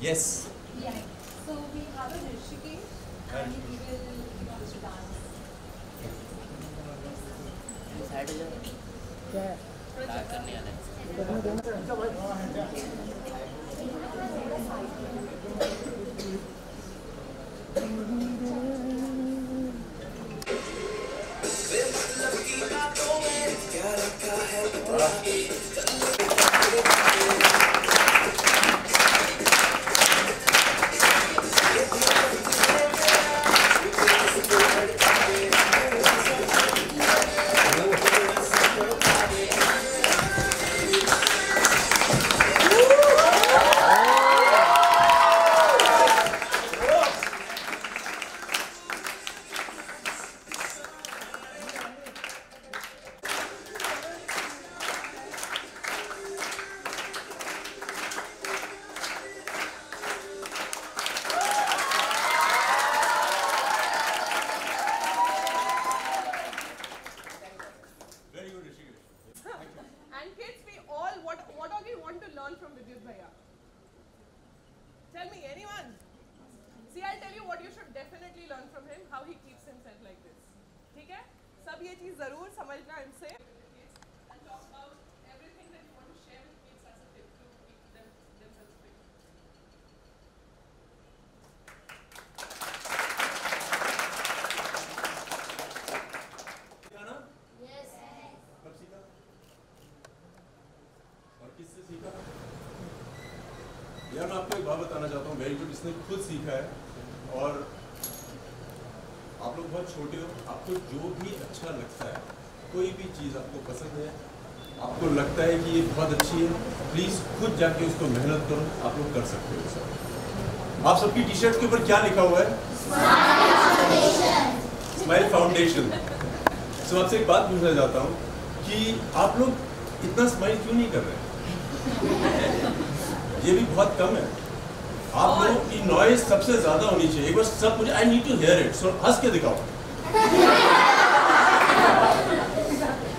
Yes. Very good इसने खुद सीखा है। और आप लोग बहुत छोटे हो, आपको जो भी अच्छा लगता है, कोई भी चीज़ आपको पसंद है, आपको लगता है कि ये बहुत अच्छी है प्लीज़ खुद जाके उसको मेहनत करो, आप लोग कर सकते हो सब आप सबकी टी शर्ट के ऊपर क्या लिखा हुआ है? स्माइल फाउंडेशन सो आपसे एक बात पूछना चाहता हूँ कि आप लोग इतना स्माइल क्यों नहीं कर रहे ये भी बहुत कम है। की नॉइज़ सबसे ज़्यादा होनी चाहिए। बार सब मुझे I need to hear it so हंस के दिखाओ।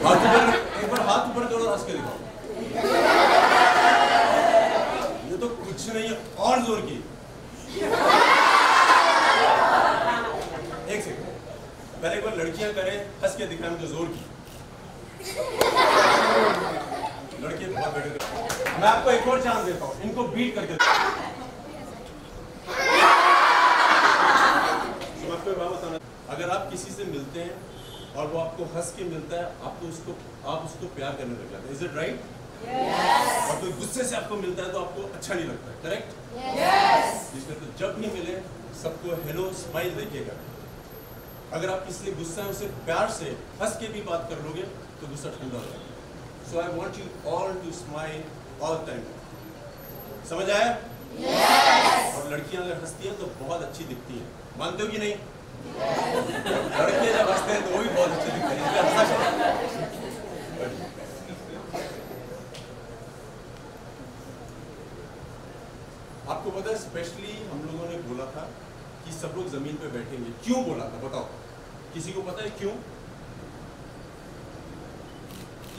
हाथ ऊपर, एक बार हाथ ऊपर करो हंस के दिखाओ। ये तो कुछ नहीं है, और ज़ोर की। एक सेकंड पहले एक बार लड़कियाँ करें, हंस के दिखाएँ मुझे ज़ोर की। लड़के बहुत बेटे मैं आपको एक और चांस देता हूँ, इनको बीट करके तो मैं आपको एक बात बताना अगर आप किसी से मिलते हैं और वो आपको हंस के मिलता है आपको उसको आप उसको प्यार करने लग जाते हैं। इज़ इट राइट और कोई गुस्से से आपको मिलता है तो आपको अच्छा नहीं लगता है करेक्ट इसमें तो जब भी मिले सबको हेलो स्माइल देखिएगा। अगर आप किसी से गुस्सा है उसे प्यार से हंस के भी बात कर लोगे तो गुस्सा ठंडा हो जाएगा। So I want you all to smile all time समझ आया? Yes! और लड़कियाँ अगर हंसती हैं तो बहुत अच्छी दिखती हैं। मानते हो कि नहीं? लड़के जब हँसते हैं तो वो आपको पता है स्पेशली हम लोगों ने बोला था कि सब लोग ज़मीन पे बैठेंगे। क्यों बोला था? बताओ। किसी को पता है क्यों?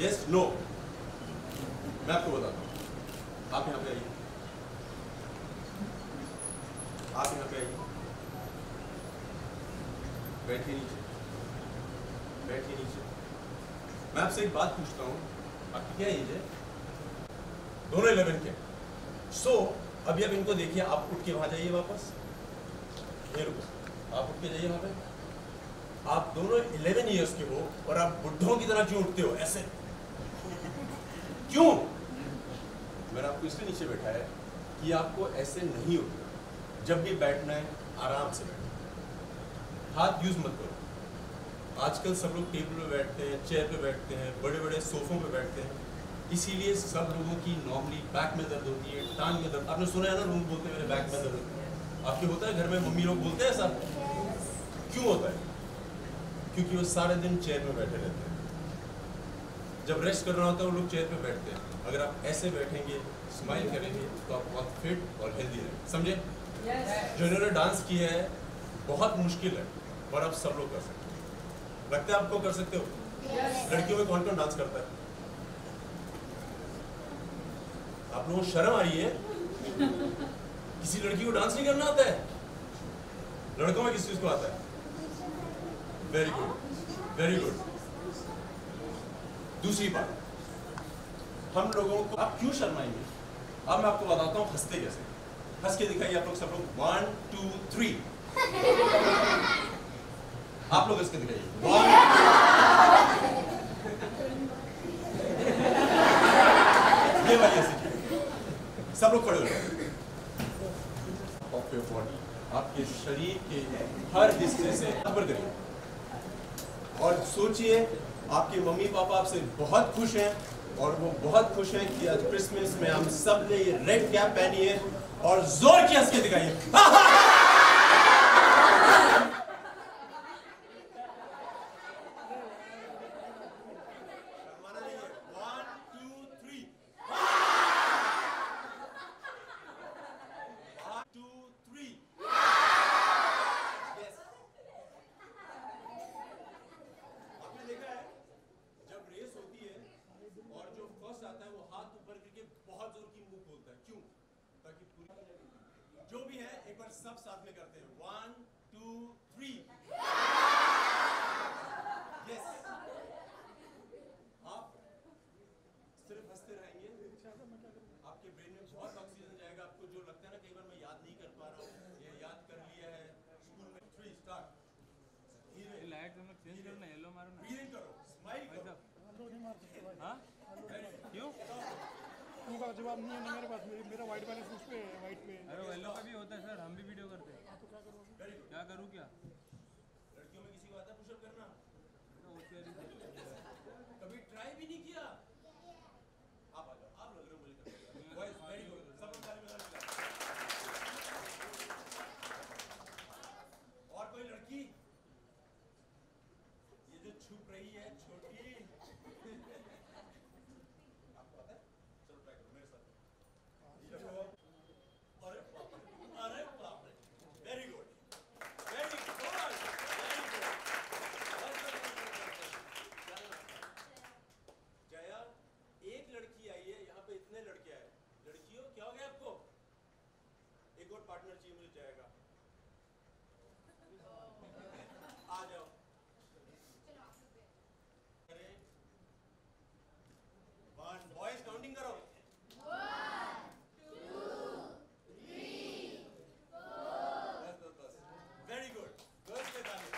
यस नो मैं आपको बताता हूँ। आप यहाँ पे आइए। आप यहाँ पे आइए। बैठिए नीचे। बैठिए नीचे। मैं आपसे एक बात पूछता हूँ। आपकी क्या एज है? दोनों इलेवन के। सो अभी अब इनको देखिए, आप उठ के वहाँ जाइए वापस। ये रुको। आप उठ के जाइए वहाँ पे। आप दोनों 11 इयर्स के हो और आप बुढ़ों की तरह क्यों उठते हो? ऐसे। क्यों? मैंने आपको इसलिए नीचे बैठा है कि आपको ऐसे नहीं उठना। जब भी बैठना है, आराम से बैठना। हाथ यूज़ मत करो। आजकल सब लोग टेबल पे बैठते हैं चेयर पे बैठते हैं बड़े बड़े सोफों पे बैठते हैं। इसीलिए सब लोगों की नॉर्मली बैक में दर्द होती है टांग में दर्द। आपने सुना है ना लोग बोलते हैं मेरे बैक में दर्द होती है। आपके होता है घर में? मम्मी लोग बोलते हैं ऐसा? क्यों होता है? क्योंकि वो सारे दिन चेयर में बैठे रहते हैं। जब रेस्ट करना होता है वो लोग चेयर पे बैठते हैं। अगर आप ऐसे बैठेंगे स्माइल करेंगे तो आप बहुत फिट और हेल्दी रहेंगे समझे? जो इन्होंने डांस किया है बहुत मुश्किल है। और आप सब लोग कर सकते हो। लगता है आपको कर सकते हो? लड़कियों में कौन कौन डांस करता है। आप लोगों को शर्म आ रही है? किसी लड़की को डांस नहीं करना आता है? लड़कों में किस चीज़ को आता है? वेरी गुड वेरी गुड दूसरी बात। हम लोगों को आप क्यों शर्माएँगे? अब मैं आपको बताता हूँ हँसते कैसे। हंस के दिखाइए आप लोग सब लोग। वन टू थ्री आप लोग इसके दिखाइए। ये वाली सब लोग खड़े ऑफ़ योर बॉडी आपके शरीर के हर हिस्से से खबर करिए और सोचिए, आपके मम्मी पापा आपसे बहुत खुश हैं और वो बहुत खुश हैं कि आज क्रिसमस में हम सबने ये रेड कैप पहनी है और ज़ोर की हंस के दिखाइए शर्माना नहीं है one two three one two three yes आपने देखा है जब रेस होती है और जो फ़र्स्ट आता है वो हाथ ऊपर करके बहुत ज़ोर की मुँह खोलता है क्यों ताकि पूरी जो भी है एक बार सब साथ में करते हैं। वन टू थ्री यस आप सिर्फ़ हँसते रहेंगे। आपके ब्रेन में बहुत ऑक्सीजन जाएगा। आपको जो लगता है ना कई बार मैं याद नहीं कर पा रहा हूँ। ये याद कर लिया है। स्कूल में थ्री स्टार्ट लाइट लोग चेंज करो ना येलो मारो ना। ब्रीदिंग करो. स्माइल भाई करो. साहब। हाँ? क्यों? उनका जवाब नहीं है मेरे पास। मेरा वाइट बैलेंस उस पे है वाइट पे। अरे येलो का भी होता है सर। हम भी वीडियो करते हैं। क्या करूँ क्या? लड़कियों में किसी को आता पुशअप करना। कभी ट्राई भी नहीं किया? आप आ जाओ आप लग रहे हो। मुझे वेरी गुड सब ताली और कोई लड़की? ये जो छुप रही है छोटी आपको पता है चलो ट्राई करो मेरे साथ ये देखो अरे बाप रे अरे बाप रे very good very good very good Jaya एक लड़की आई है यहाँ पे इतने लड़के आए लड़कियों क्या हो गया आपको एक और पार्टनर चाहिए मुझे जया का आ जाओ वन बॉयज़ काउंटिंग करो बस बस बस वेरी गुड गर्ल्स के ताली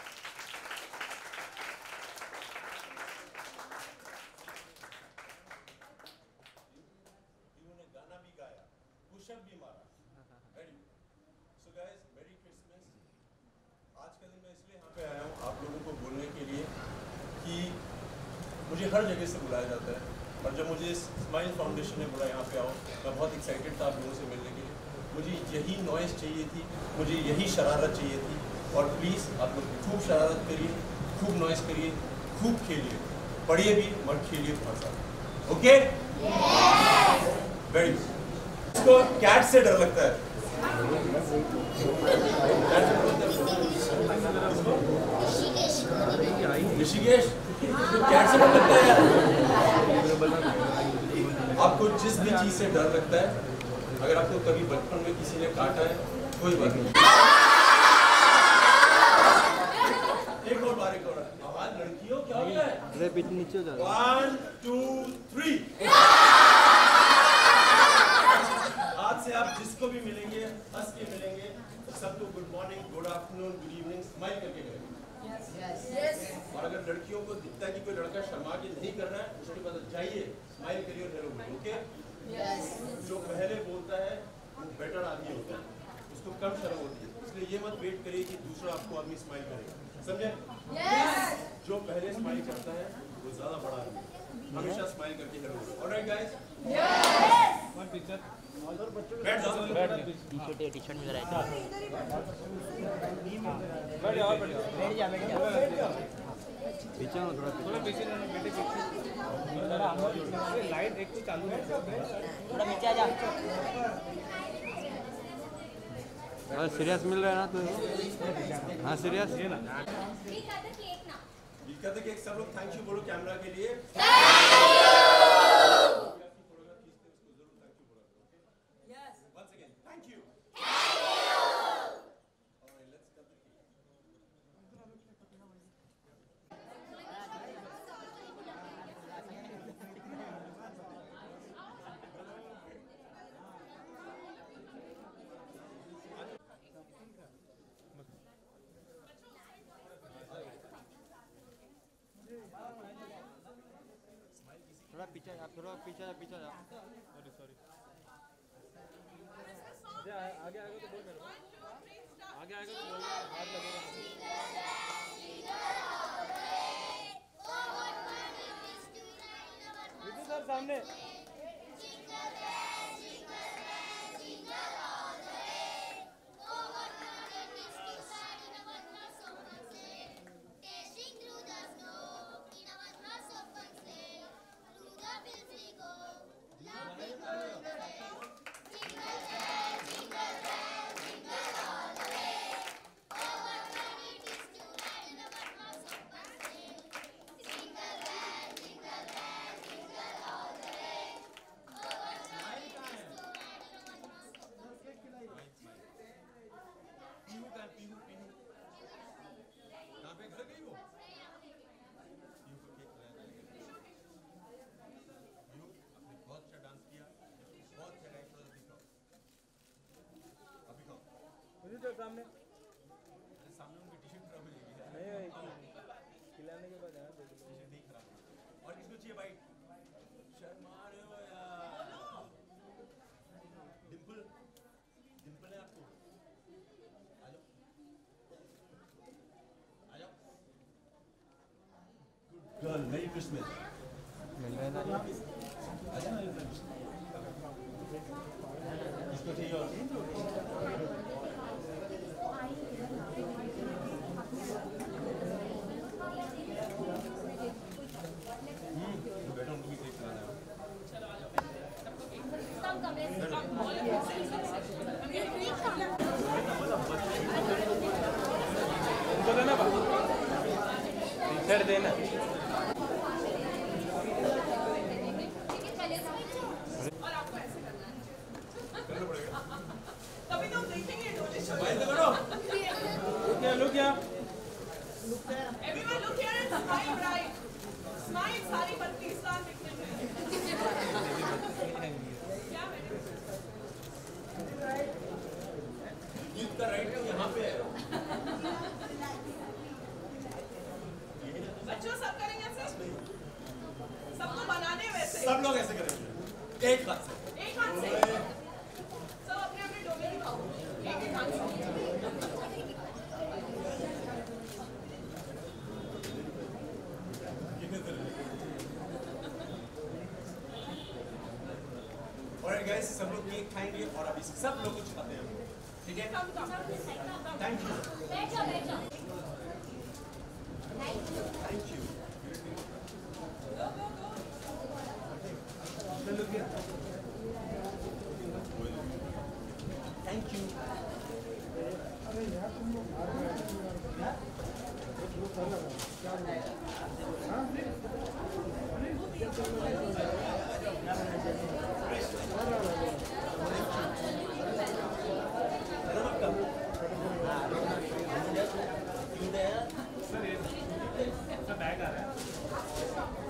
इन्होंने गाना भी गाया पुशअप भी मारा very so guys merry Christmas आज का दिन मैं इसलिए यहाँ पे आया हूँ आप लोगों को बोलने के लिए कि मुझे हर जगह से बुलाया जाता है। और जब मुझे स्माइल फाउंडेशन ने बोला, यहाँ पे आओ। मैं बहुत एक्साइटेड था आप लोगों से मिलने के लिए। मुझे यही नॉइस चाहिए थी, मुझे यही शरारत चाहिए थी। और प्लीज़ आप लोग खूब शरारत करिए, खूब नॉइस करिए, खूब खेलिए। पढ़िए भी, मत खेलिए बहुत सारा ओके वेरी गुड इसको कैट से डर लगता है Cat से डर लगता है इसको? ऋषिकेश? कैट से डर लगता है? यार आपको जिस भी चीज़ से डर लगता है अगर आपको कभी बचपन में किसी ने काटा है कोई बात नहीं। एक और बार एक और आवाज़ लड़कियों क्या हो गया है? अरे नीचे जा वन टू थ्री आज से आप जिसको भी मिलेंगे हंस के मिलेंगे सबको good morning good afternoon good evening smile करके मिलेंगे और अगर लड़कियों को दिखता है कि कोई लड़का शर्मा के नहीं कर रहा है उसके बाद जाइए स्माइल करिए और हेलो ओके जो पहले बोलता है वो बेटर आदमी होता है। उसको कम शर्म होती है। इसलिए ये मत वेट करिए कि दूसरा आपको आदमी स्माइल करेगा समझे? जो पहले स्माइल करता है वो ज़्यादा बड़ा आदमी हमेशा स्माइल करके hello alright guys one picture बैठ जाओ टी शर्ट टी शर्ट में कराया था बैठ जाओ बैठ जाओ बैठ जा पीछे हो थोड़ा थोड़ा पीछे रहना बेटे पीछे लाइट एक तो चालू है थोड़ा नीचे आ जा हाँ सीरियस मिल रहा है ना तो। हाँ सीरियस कहते कि सब लोग थैंक यू बोलो कैमरा के लिए। पीछे जा थोड़ा पीछे जा पीछे जा। सॉरी सॉरी आगे आएगा तो बोल मेरे आगे आएगा तो बोल हाथ लगेगा। सर सामने। सामने सामने उनकी टी शर्ट खराब हो जाएगी नहीं खिलाने के बाद और किसको चाहिए भाई? शर्मा रहे हो यार है आपको। आ जाओ आ जाओ गर्ल क्रिसमस मिल रहा है राइट यहाँ पे बच्चों सब करेंगे सब सब बनाने वैसे। सब लोग ऐसे करेंगे। एक बात।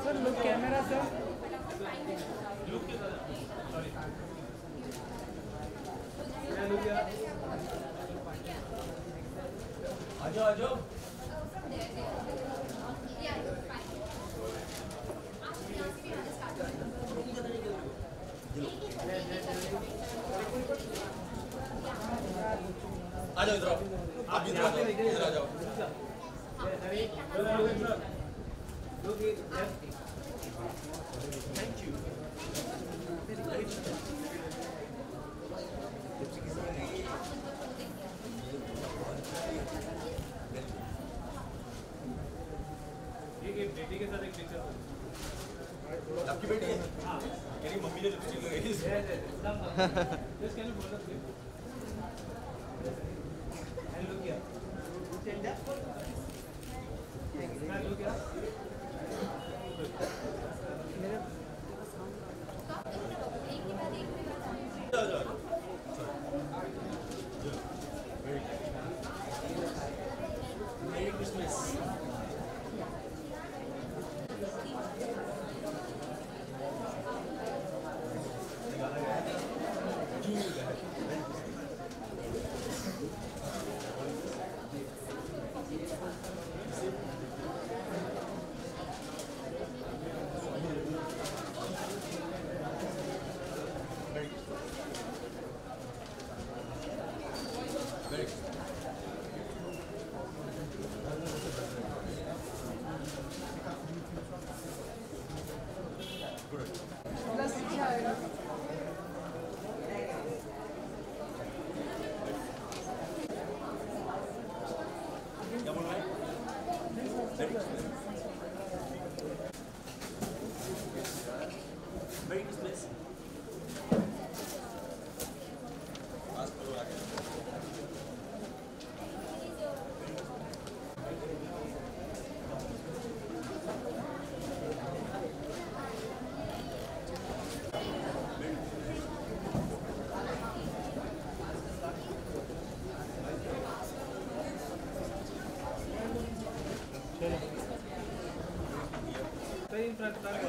Sir look camera sir look sorry Thank you. बेटी के साथ एक पिक्चर आपकी बेटी है। हाँ। मेरी मम्मी ने लिपस्टिक लगाई है tarde.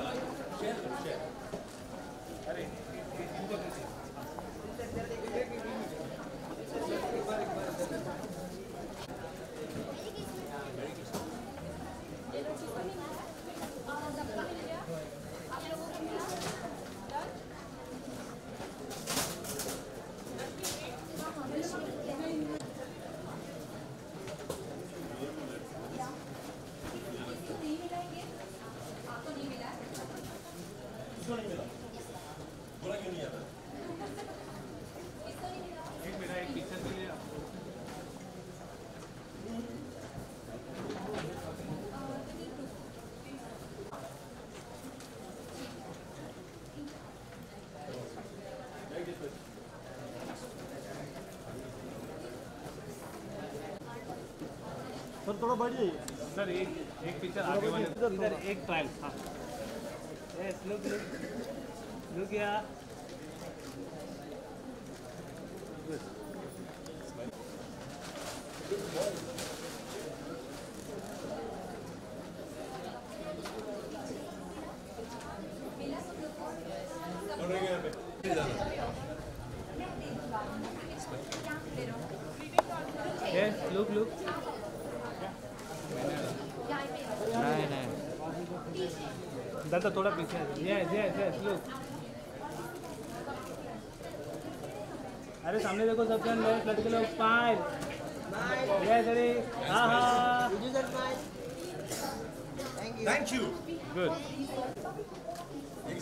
थोड़ा बढ़ जाइए सर एक एक पिक्चर आगे वाले इधर एक ट्रायल हाँ। ए लुक लुक लुक या कौन रहेगा यहाँ पे नहीं जाना यस लुक लुक नहीं नहीं दादा थोड़ा पीछे यस यस यस लुक अरे सामने देखो सब जन लेफ़्ट लड़के लोग स्माइल यस अरे हाँ हाँ। थैंक यू गुड ये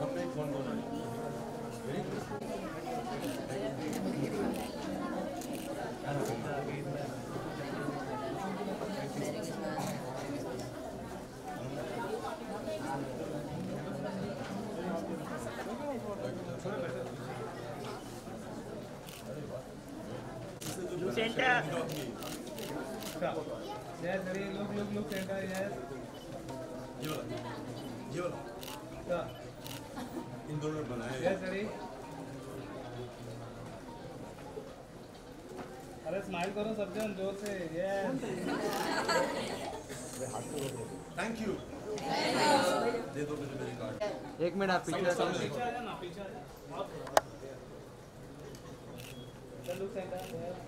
हमने कौन कौन वेरी गुड सेंटर यस अरे look look look center yes ये वाला ये वाला इन दोनों ने यस अरे अरे स्माइल करो सब जन ज़ोर से यस थैंक यू दे दो मुझे मेरे कार्ड एक मिनट आप पीछे पीछे आ जाना पीछे आ जाना। चल सेंटर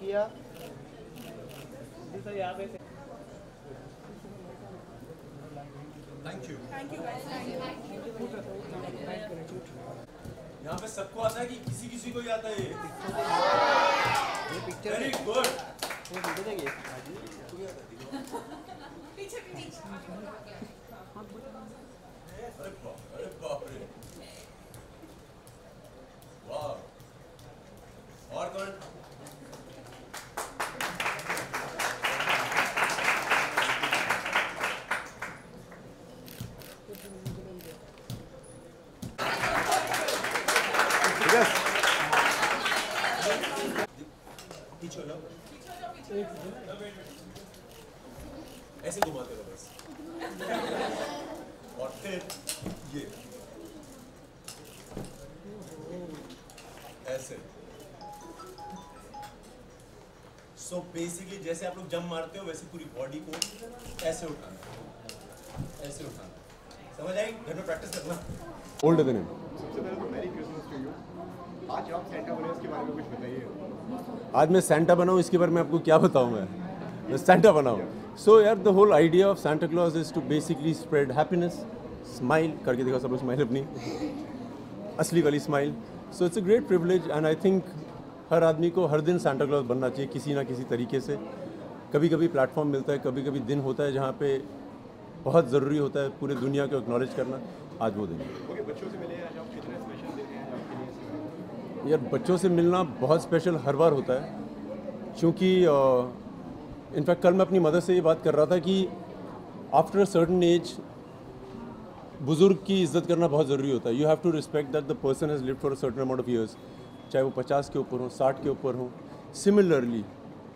किया? सर यहाँ पे थैंक यू Thank you यहाँ पे सबको आता है कि किसी किसी को ही आता है ये। वेरी गुड पीछे पीछे। अरे बाप अरे बाप रे वाह और कौन पीछे हो जाओ ऐसे घुमाते रहो बस और फिर ये ऐसे सो बेसिकली जैसे आप लोग जम मारते हो वैसे पूरी बॉडी को ऐसे उठाना ऐसे उठाना समझ आई? घर में प्रैक्टिस करना। ओल्ड देन सबसे पहले तो मैरी क्रिसमस टू यू आज आप सेंटा बने उसके बारे में कुछ बताइए। आज मैं सेंटा बनाऊँ इसके बारे में आपको क्या बताऊँ मैं? मैं सेंटा बनाऊँ। सो यार the whole idea of Santa Claus is to basically spread happiness smile करके देखो सब लोग स्माइल अपनी। असली वाली smile so it's a great privilege and I think हर आदमी को हर दिन सेंटा क्लॉज बनना चाहिए किसी ना किसी तरीके से। कभी कभी प्लेटफॉर्म मिलता है कभी कभी दिन होता है जहाँ पे बहुत ज़रूरी होता है पूरे दुनिया को एक्नॉलेज करना। आज वो दिन समय? यार बच्चों से मिलना बहुत स्पेशल हर बार होता है। क्योंकि इनफैक्ट कल मैं अपनी मदर से ये बात कर रहा था कि आफ्टर अ सर्टन एज बुज़ुर्ग की इज़्ज़त करना बहुत ज़रूरी होता है। You have to respect that the person has live for a certain amount of years चाहे वो पचास के ऊपर हो साठ के ऊपर हो। सिमिलरली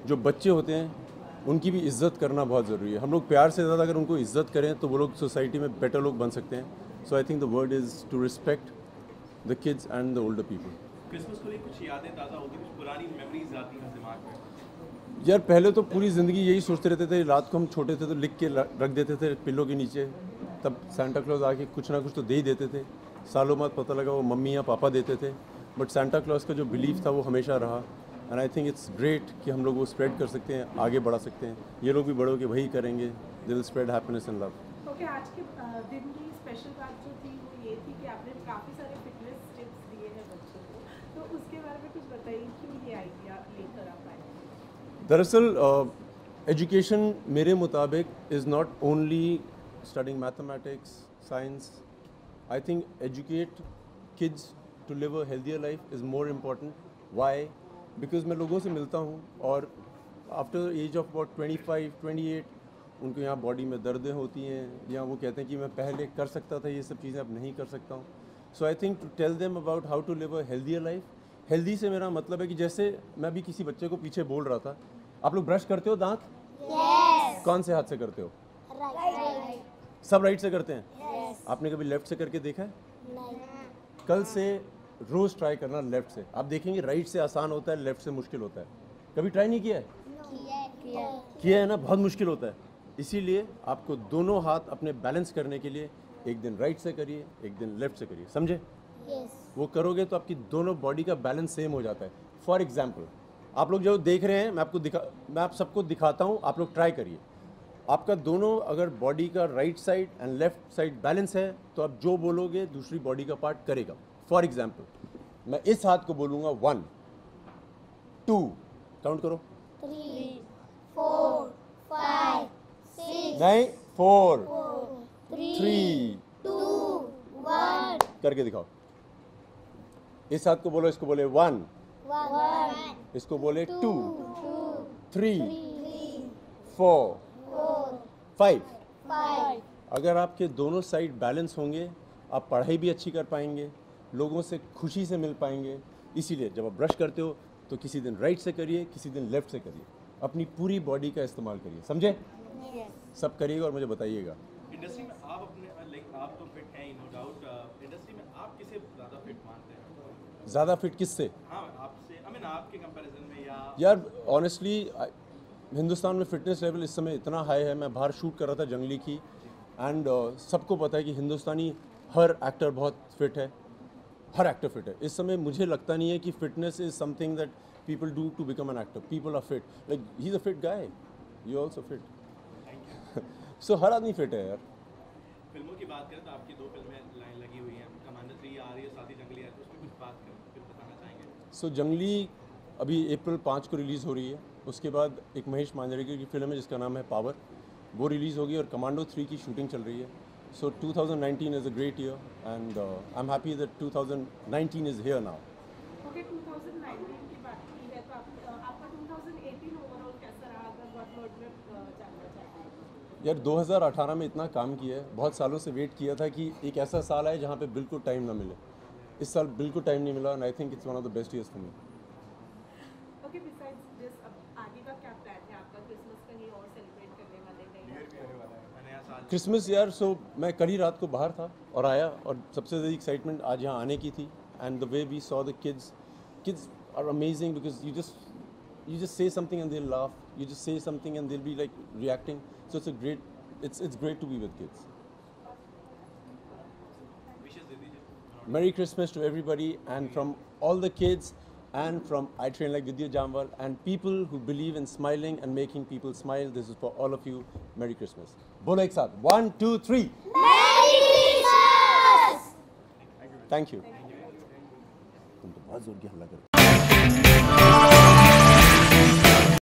जो बच्चे होते हैं उनकी भी इज़्ज़त करना बहुत ज़रूरी है। हम लोग प्यार से ज़्यादा अगर उनको इज़्ज़त करें तो वो लोग सोसाइटी में बेटर लोग बन सकते हैं। So I think the word is to respect the kids and the older people Christmas को कुछ यादें ताज़ा होती कुछ पुरानी मेमोरीज आती हैं दिमाग में? यार पहले तो पूरी ज़िंदगी यही सोचते रहते थे रात को हम छोटे थे तो लिख के रख देते थे पिल्लों के नीचे। तब सेंटा क्लॉज आके कुछ ना कुछ तो दे ही देते थे। सालों बाद पता लगा वो मम्मी या पापा देते थे। बट सेंटा क्लॉज का जो बिलीफ था वो हमेशा रहा। And I think it's great कि हम लोग वो स्प्रेड कर सकते हैं आगे बढ़ा सकते हैं। ये लोग भी बड़े होकर वही करेंगे। They will spread happiness and love okay आज के दिन की स्पेशल बात जो थी वो ये थी कि आपने काफ़ी सारे फिटनेस टिप्स दिए हैं बच्चों को। तो उसके बारे में कुछ बताइए क्यों ये आइडिया लेकर आप आए दरअसल एजुकेशन मेरे मुताबिक is not only studying mathematics science I think educate kids to live a healthier life is more important why because मैं लोगों से मिलता हूँ और after age of about twenty five twenty eight उनको यहाँ बॉडी में दर्दें होती हैं या वो कहते हैं कि मैं पहले कर सकता था ये सब चीज़ें अब नहीं कर सकता हूँ so I think to tell them about how to live a healthier life healthy से मेरा मतलब है कि जैसे मैं भी किसी बच्चे को पीछे बोल रहा था आप लोग ब्रश करते हो दांत Yes. कौन से हाथ से करते हो. सब राइट से करते हैं? Yes. आपने कभी लेफ़्ट से करके देखा है? Right. कल से रोज ट्राई करना लेफ़्ट से। आप देखेंगे राइट से आसान होता है लेफ़्ट से मुश्किल होता है। कभी ट्राई नहीं किया है? किया किया है। ना बहुत मुश्किल होता है। इसीलिए आपको दोनों हाथ अपने बैलेंस करने के लिए एक दिन राइट से करिए एक दिन लेफ़्ट से करिए। समझे? Yes. वो करोगे तो आपकी दोनों बॉडी का बैलेंस सेम हो जाता है। फॉर एग्ज़ाम्पल आप लोग जो देख रहे हैं मैं आपको दिखा मैं आप सबको दिखाता हूँ आप लोग ट्राई करिए। आपका दोनों अगर बॉडी का right side and left side balance है तो आप जो बोलोगे दूसरी बॉडी का पार्ट करेगा। फॉर एग्ज़ाम्पल मैं इस हाथ को बोलूँगा वन टू काउंट करो। नहीं फोर थ्री करके दिखाओ। इस हाथ को बोलो इसको बोले वन इसको बोले टू थ्री फोर फाइव अगर आपके दोनों साइड बैलेंस होंगे आप पढ़ाई भी अच्छी कर पाएँगे लोगों से खुशी से मिल पाएँगे। इसीलिए जब आप ब्रश करते हो तो किसी दिन राइट से करिए किसी दिन लेफ़्ट से करिए। अपनी पूरी बॉडी का इस्तेमाल करिए। समझे? Yes. सब करिएगा और मुझे बताइएगा। इंडस्ट्री में आप अपने लाइक आप तो फिट हैं नो डाउट इंडस्ट्री में आप किसे ज़्यादा फिट मानते हैं? ज़्यादा फिट किससे? हाँ आपसे आई मीन आपके कंपैरिजन में या यार ऑनेस्टली हिंदुस्तान में फिटनेस लेवल इस समय इतना हाई है मैं बाहर शूट कर रहा था जंगली की एंड uh, सबको पता है कि हिंदुस्तानी हर एक्टर बहुत फिट है हर एक्टर फिट है। इस समय मुझे लगता नहीं है कि fitness is something that people do to become an actor people are fit like he is a fit guy you also fit so हर आदमी फिट है यार। फ़िल्मों की बात करें तो आपकी दो फ़िल्में लाइन लगी हुई हैं। कमांडर थ्री आ रही है साथ ही जंगली आ रही है उसमें कुछ बात करें। कुछ बताना चाहेंगे? सो जंगली अभी अप्रैल पाँच को रिलीज़ हो रही है। उसके बाद एक महेश मांजरेकर की फ़िल्म है जिसका नाम है पावर। वो रिलीज़ होगी और कमांडो थ्री की शूटिंग चल रही है। So 2019 is a great year and I am happy that 2019 is here now okay 2019 की बात की आप, आपका 2018 ओवरऑल कैसा रहा? अगर बहुत वर्ड में जानना चाहते यार 2018 में इतना काम किया है बहुत सालों से वेट किया था कि एक ऐसा साल आए जहाँ पे बिल्कुल टाइम ना मिले। इस साल बिल्कुल टाइम नहीं मिला and I think it's one of the best years for me Christmas कहीं यार सो मैं कड़ी रात को बाहर था और आया और सबसे ज़्यादा एक्साइटमेंट आज यहाँ आने की थी। And the way we saw the kids kids are amazing because you just you just say something and they'll laugh you just say something and they'll be like reacting so it's a great it's it's great to be with kids merry Christmas to everybody and from all the kids and from I Train Like Vidya Jamwal and people who believe in smiling and making people smile. This is for all of you. Merry Christmas. Bolo ek saath. One, two, three. Merry Christmas! Thank you. Thank you. Thank you.